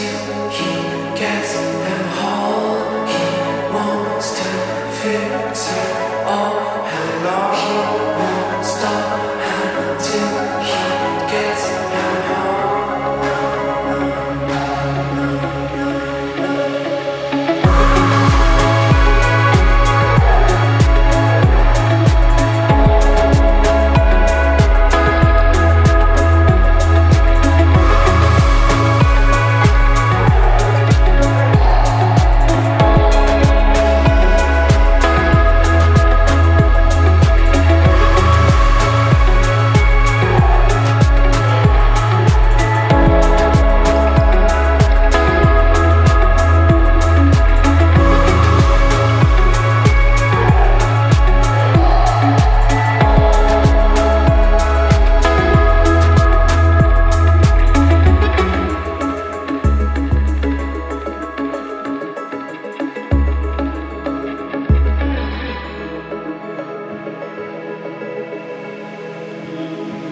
till he gets